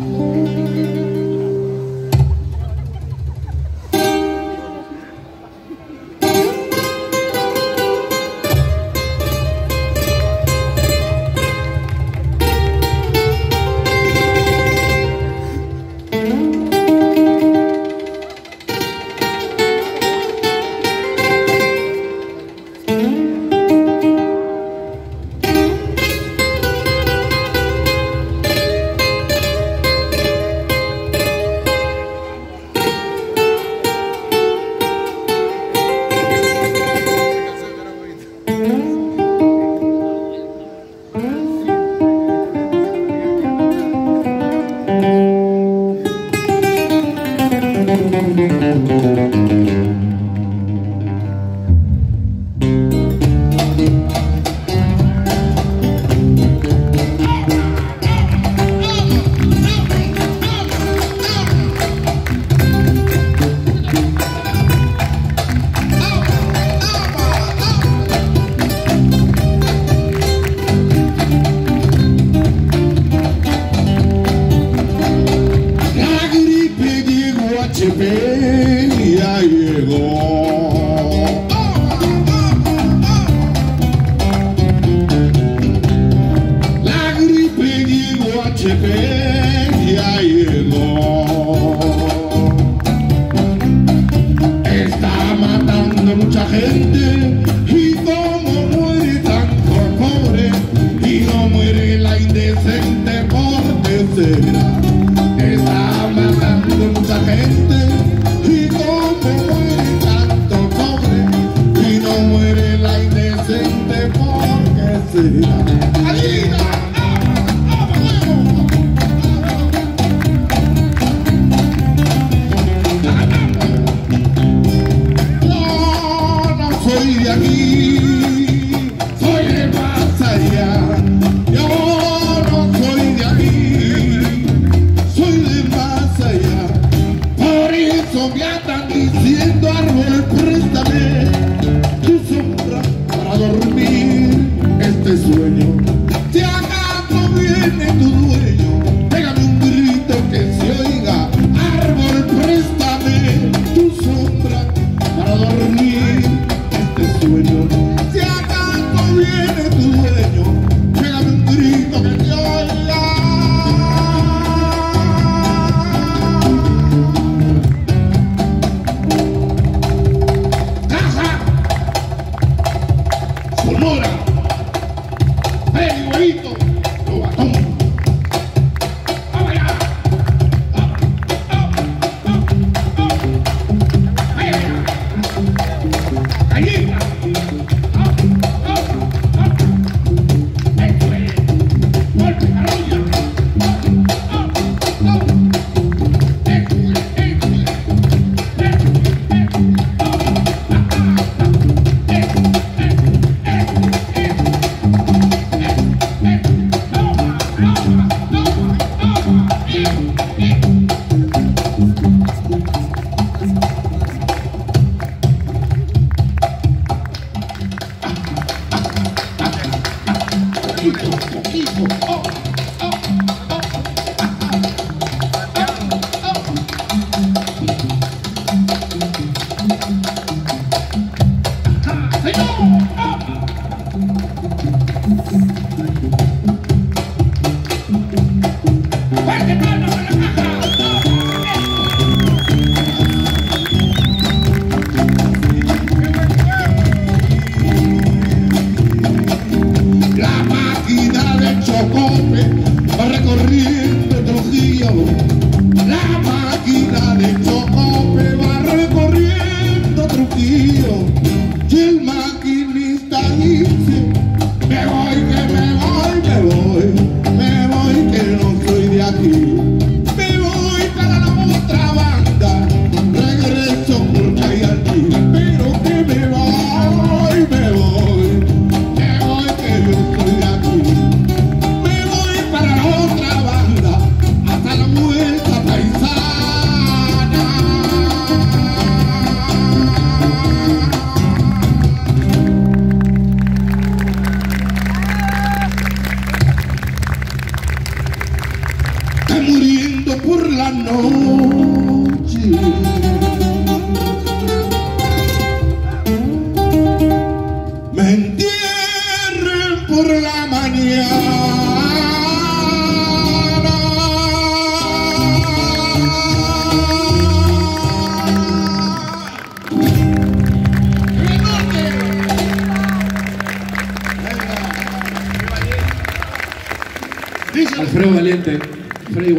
Música de sueño, te acá tu. Ven, igualito. il faut, oh. you. muriendo por la noche. Me entierren por la mañana. Alfredo Valiente. If anyone